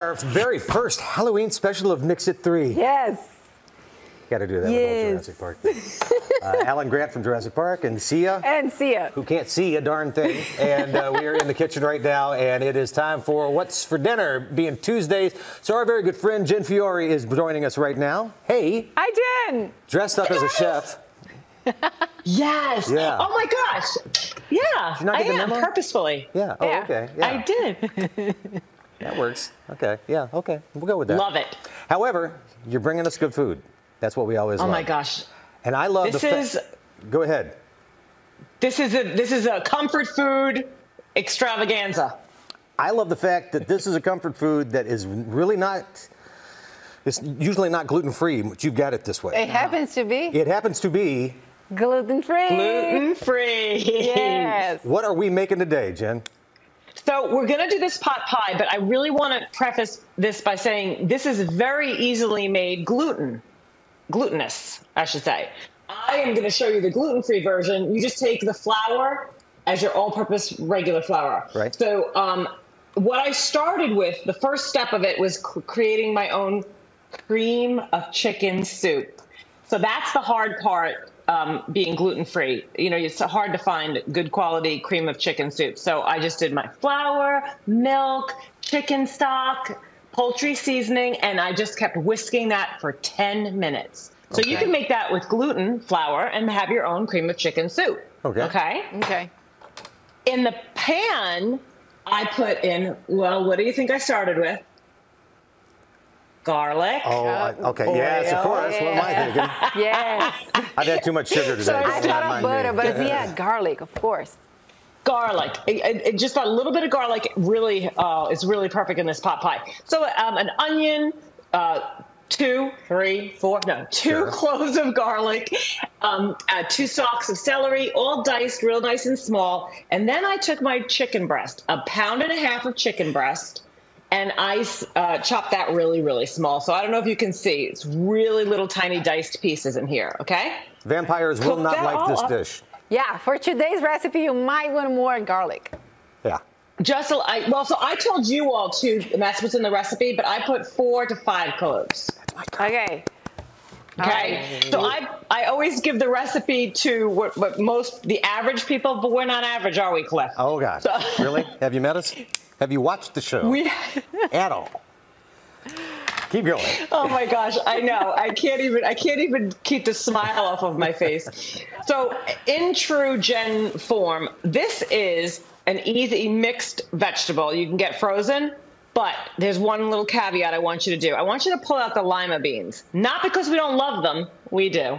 Our very first Halloween special of Mix It 3. Yes. Got to do that Yes. with old Jurassic Park. uh, Alan Grant from Jurassic Park and Sia, And Sia. who can't see a darn thing. And uh, we are in the kitchen right now, and it is time for What's for Dinner, being Tuesdays. So our very good friend Jen Fiore is joining us right now. Hey, Hi, Jen. dressed up as a chef. Yes. Yeah. Oh my gosh. Yeah. you not I the am memo? purposefully. Yeah. Oh, Yeah. okay. Yeah. I did. That works. Okay. Yeah. Okay. We'll go with that. Love it. However, you're bringing us good food. That's what we always Oh love. my gosh. And I love This the fa- is Go ahead. this is a this is a comfort food extravaganza. I love the fact that this is a comfort food that is really not. It's usually not gluten free, but you've got it this way. It happens to be It happens to be. gluten free. Gluten free. Yes. What are we making today, Jen? So we're gonna do this pot pie, but I really want to preface this by saying this is very easily made gluten, glutinous, I should say. I am gonna show you the gluten-free version. You just take the flour as your all-purpose regular flour. Right. So um, what I started with, the first step of it was creating my own cream of chicken soup. So that's the hard part, um, being gluten free. You know, it's hard to find good quality cream of chicken soup. So I just did my flour, milk, chicken stock, poultry seasoning, and I just kept whisking that for 10 minutes. So you can make that with gluten flour and have your own cream of chicken soup. Okay. Okay. Okay. In the pan, I put in, well, what do you think I started with? Garlic. Oh, I- okay. Yes, of oil. course. What am I thinking? Yes. I've had too much sugar today. So I Don't I It's thought mind of me. butter, but it's, yeah, garlic, of course. garlic. It, it- it- just a little bit of garlic really uh, is really perfect in this pot pie. So um, an onion, uh, two, three, four, no, two Sure. cloves of garlic, um, uh, two stalks of celery, all diced real nice and small. And then I took my chicken breast, a pound and a half of chicken breast. And I uh, chopped that really, really small. So I don't know if you can see. It's really little tiny diced pieces in here, okay? Vampires will Cook not like this up. dish. Yeah, for today's recipe, you might want more garlic. Yeah. Just a, I, well, so I told you all to, and that's what's in the recipe, but I put four to five cloves. Okay. Okay, so I I always give the recipe to what, what most the average people, but we're not average, are we, Cliff? Oh, God. So- really? Have you met us? Have you watched the show We, at all? Keep going. oh my gosh, I know. I can't even I can't even keep the smile off of my face. So, in true Jen form, this is an easy mixed vegetable. You can get frozen, but there's one little caveat I want you to do. I want you to pull out the lima beans. Not because we don't love them, we do.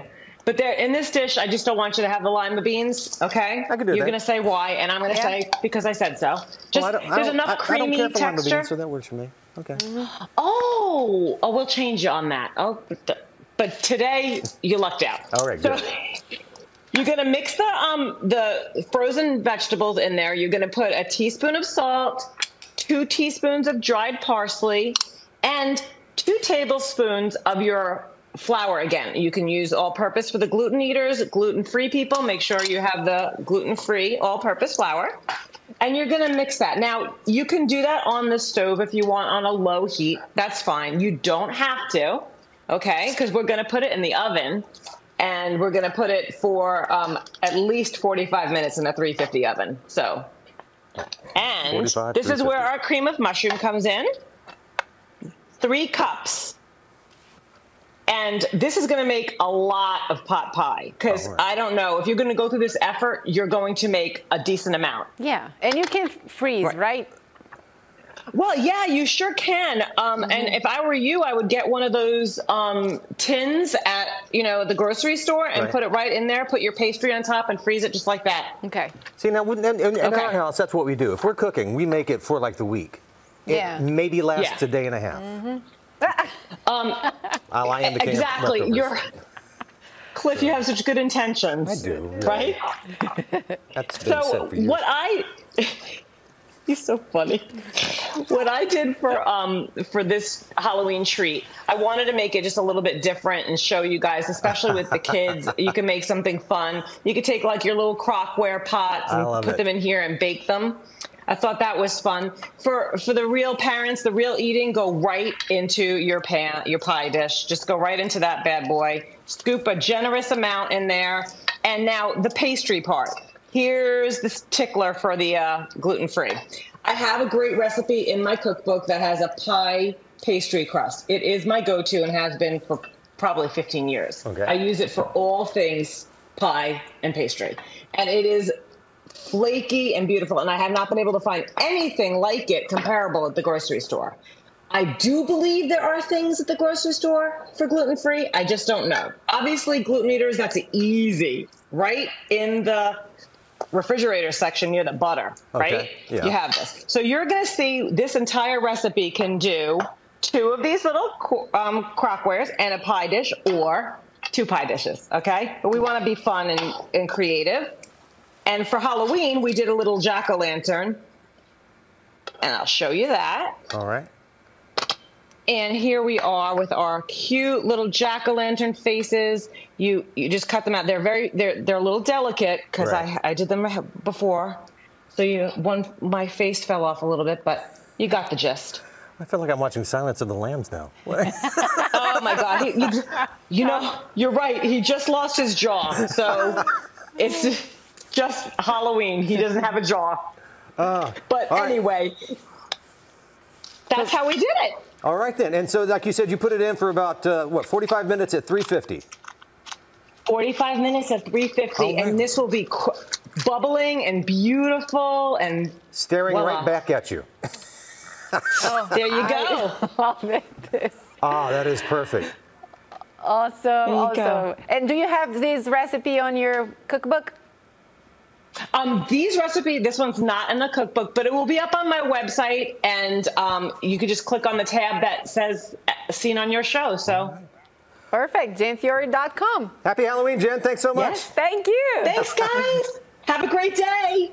But they're in this dish. I just don't want you to have the lima beans. Okay? I can do You're that. gonna say why, and I'm gonna Yeah. say because I said so. Just Well, I don't, I there's don't- enough I- I creamy don't care for lima texture. beans, so that works for me. Okay. Oh, oh, we'll change you on that. Oh, but, the- but today you lucked out. All right, So good. you're gonna mix the um the frozen vegetables in there. You're gonna put a teaspoon of salt, two teaspoons of dried parsley, and two tablespoons of your flour. Again, you can use all-purpose for the gluten eaters, gluten-free people. Make sure you have the gluten-free all-purpose flour. And you're gonna mix that. Now, you can do that on the stove if you want on a low heat. That's fine. You don't have to, okay? Because we're gonna put it in the oven and we're gonna put it for um, at least 45 minutes in a 350 oven. So, and this is where our cream of mushroom comes in. Three cups. And this is going to make a lot of pot pie because Oh, right. I don't know if you're going to go through this effort, you're going to make a decent amount. Yeah, and you can freeze, Right. right? Well, yeah, you sure can. Um, And if I were you, I would get one of those um, tins at you know the grocery store and Right. put it right in there. Put your pastry on top and freeze it just like that. Okay. See, now, in, in, in Okay. our house, that's what we do. If we're cooking, we make it for like the week. It Yeah. maybe lasts Yeah. a day and a half. Um, I'll, I am the king of exactly. leftovers. You're Cliff. You have such good intentions. I do, yeah. right? That's been So said for years. what I he's so funny. What I did for um for this Halloween treat, I wanted to make it just a little bit different and show you guys, especially with the kids. you can make something fun. You could take like your little crockware pots and put it. them in here and bake them. I thought that was fun. For for the real parents, the real eating, go right into your pan, your pie dish. Just go right into that bad boy. Scoop a generous amount in there. And now the pastry part. Here's the tickler for the uh, gluten free. I have a great recipe in my cookbook that has a pie pastry crust. It is my go to and has been for probably 15 years. Okay. I use it for all things pie and pastry. And it is flaky and beautiful. And I have not been able to find anything like it comparable at the grocery store. I do believe there are things at the grocery store for gluten free. I just don't know. Obviously, gluten eaters, that's easy. Right in the refrigerator section near the butter, Okay, right? yeah. You have this. So you're going to see this entire recipe can do two of these little um, crockwares and a pie dish or two pie dishes, okay? But we want to be fun and, and creative. And for Halloween, we did a little jack o' lantern. And I'll show you that. All right. And here we are with our cute little jack o' lantern faces. You you just cut them out. They're very they're they're a little delicate because Right. I I did them before. So you one my face fell off a little bit, but you got the gist. I feel like I'm watching Silence of the Lambs now. Oh my God! He, you, you know you're right. He just lost his jaw, so it's just Halloween. He doesn't have a jaw. but Uh, all right. anyway, that's how we did it. All right then. And so, like you said, you put it in for about uh, what 45 minutes at 350. 45 minutes at 350 Oh, and this will be qu- bubbling and beautiful and Staring Voila. right back at you. oh, there you go Love it. This. Ah, that is perfect. Awesome. Awesome. go. And do you have this recipe on your cookbook? Um, these recipe this one's not in the cookbook but it will be up on my website and um, you could just click on the tab that says uh, seen on your show so Perfect. JenFiore.com. Happy Halloween, Jen. Thanks so much. Yes. Thank you. thanks guys have a great day